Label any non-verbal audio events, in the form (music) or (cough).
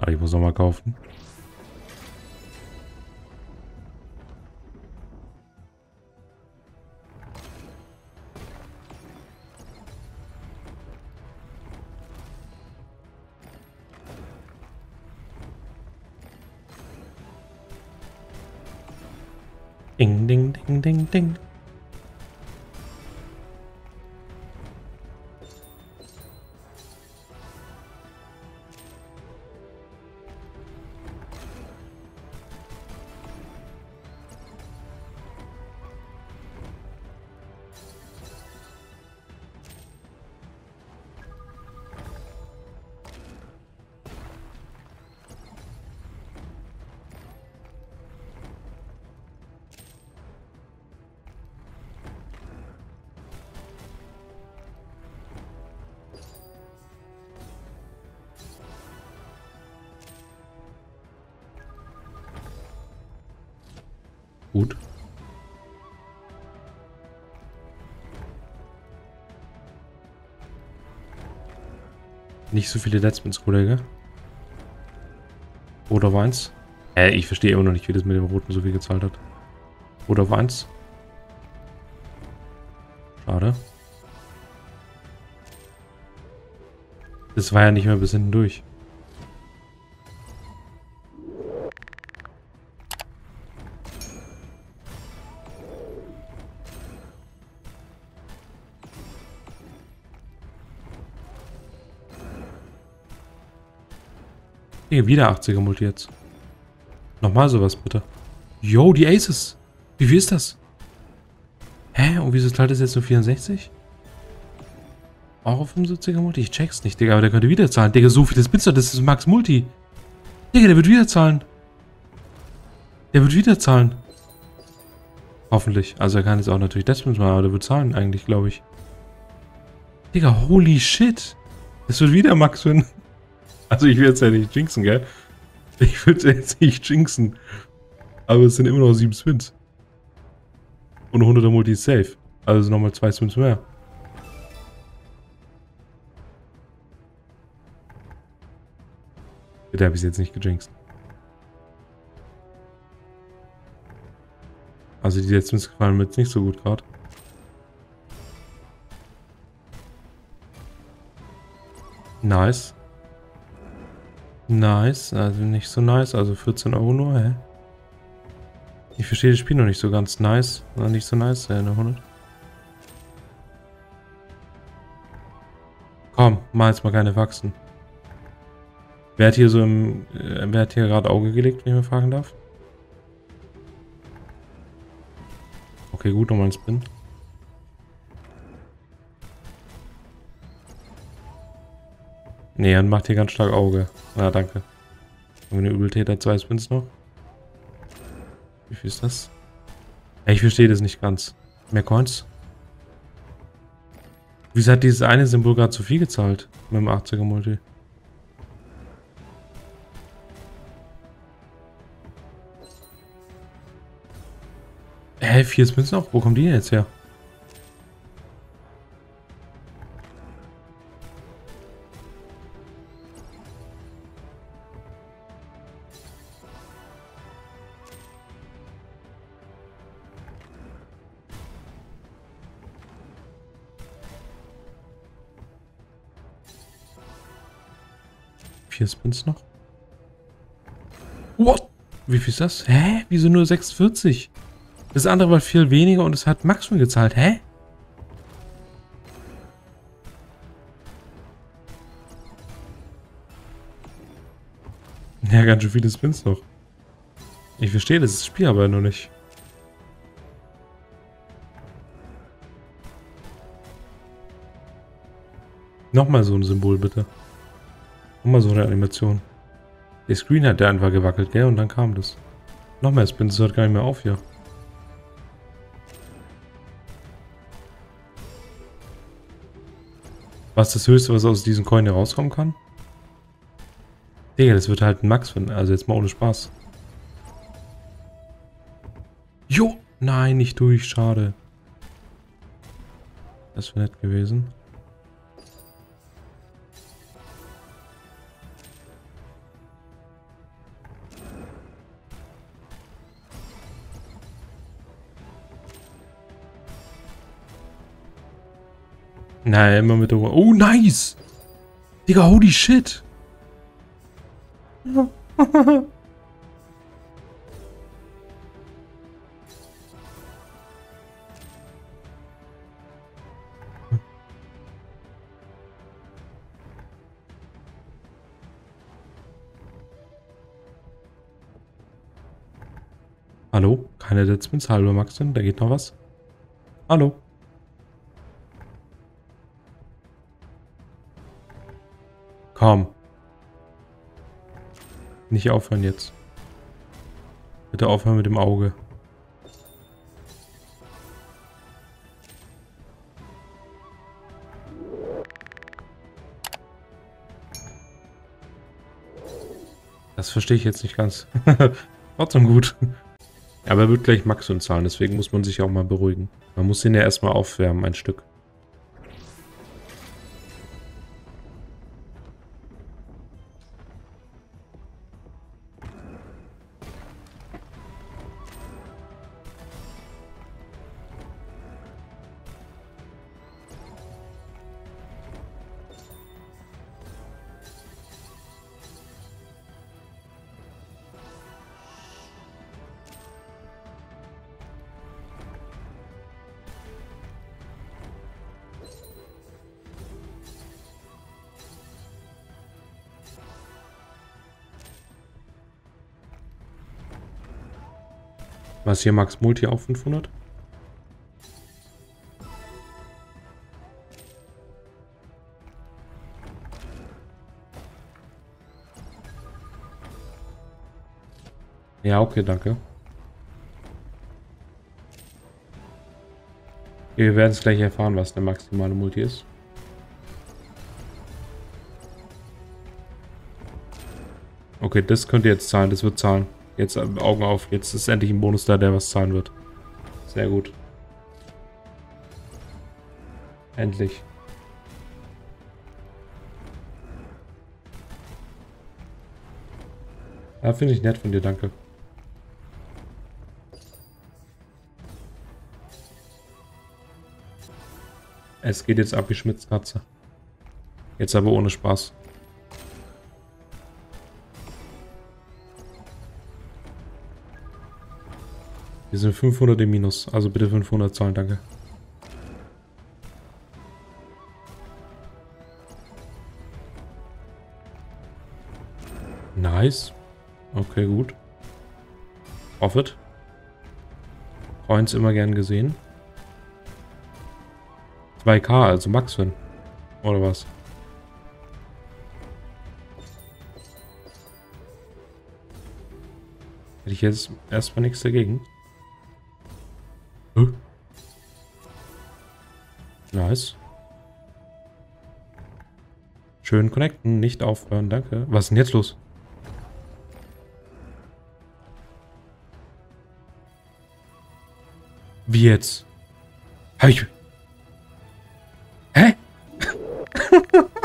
Aber ich muss noch mal kaufen. Ding, ding, ding, ding, ding. Gut. Nicht so viele Deadspins, Kollege. Oder Weins? Äh, ich verstehe immer noch nicht, wie das mit dem Roten so viel gezahlt hat. Oder Weins? Schade. Das war ja nicht mehr bis hinten durch. Hier, wieder 80er Multi jetzt. Nochmal sowas, bitte. Yo, die Aces. Wie viel ist das? Hä? Und wieso zahlt das jetzt nur 64? Auch auf 75er Multi? Ich check's nicht, Digga. Aber der könnte wieder zahlen. Digga, so viele Spitzer, das ist Max Multi. Digga, der wird wieder zahlen. Der wird wieder zahlen. Hoffentlich. Also er kann jetzt auch natürlich das machen, aber der wird zahlen eigentlich, glaube ich. Digga, holy shit. Das wird wieder Max finden. Also ich will jetzt ja nicht jinxen, gell? Ich will jetzt nicht jinxen. Aber es sind immer noch sieben Spins. Und 100er Multi ist safe. Also nochmal zwei Spins mehr. Bitte habe ich jetzt nicht gejinxt. Also die letzten gefallen mir jetzt nicht so gut gerade. Nice. Nice, also nicht so nice, also 14 Euro nur, hä? Ich verstehe das Spiel noch nicht so ganz nice, oder nicht so nice, ja, eine 100. Komm, mal jetzt mal keine wachsen. Wer hat hier so im, äh, wer hat hier gerade Auge gelegt, wenn ich mal fragen darf? Okay, gut, nochmal ein Spin. Nee, er macht hier ganz stark Auge. Na, danke. Haben wir eine Übeltäter, zwei Spins noch. Wie viel ist das? Ich verstehe das nicht ganz. Mehr Coins? Wieso hat dieses eine Symbol gerade zu viel gezahlt? Mit dem 80er Multi. Hä, vier Spins noch? Wo kommen die jetzt her? Vier Spins noch. What? Wie viel ist das? Hä? Wieso nur 46? Das andere war viel weniger und es hat Max mir gezahlt. Hä? Ja, ganz schön viele Spins noch. Ich verstehe das Spiel aber noch nicht. Nochmal so ein Symbol, bitte. Nochmal so eine Animation. Der Screen hat der einfach gewackelt, gell? Und dann kam das. Nochmal Spins, das hört gar nicht mehr auf hier. Was das Höchste, was aus diesem Coin herauskommen kann? Digga, das wird halt ein Max finden. Also jetzt mal ohne Spaß. Jo! Nein, nicht durch. Schade. Das wäre nett gewesen. Naja, immer mit der Uhr. Oh, nice! Digga, holy shit! Hallo? Keine Deadspins? Hallo Maxen, da geht noch was? Hallo? Komm. Nicht aufhören jetzt. Bitte aufhören mit dem Auge. Das verstehe ich jetzt nicht ganz. (laughs) Trotzdem gut. Aber er wird gleich Maximum zahlen, deswegen muss man sich auch mal beruhigen. Man muss ihn ja erstmal aufwärmen, ein Stück. Was hier Max Multi auf 500? Ja, okay, danke. Wir werden es gleich erfahren, was der maximale Multi ist. Okay, das könnt ihr jetzt zahlen, das wird zahlen. Jetzt äh, Augen auf. Jetzt ist endlich ein Bonus da, der was zahlen wird. Sehr gut. Endlich. Ja, finde ich nett von dir, danke. Es geht jetzt ab wie Schmitzkatze. Jetzt aber ohne Spaß. Wir sind 500 im Minus. Also bitte 500 zahlen, danke. Nice. Okay, gut. Profit. Coins immer gern gesehen. 2k, also Max Win. Oder was? Hätte ich jetzt erstmal nichts dagegen. Nice. Schön connecten, nicht aufhören, danke. Was ist denn jetzt los? Wie jetzt? Hab ich... Hä? (laughs)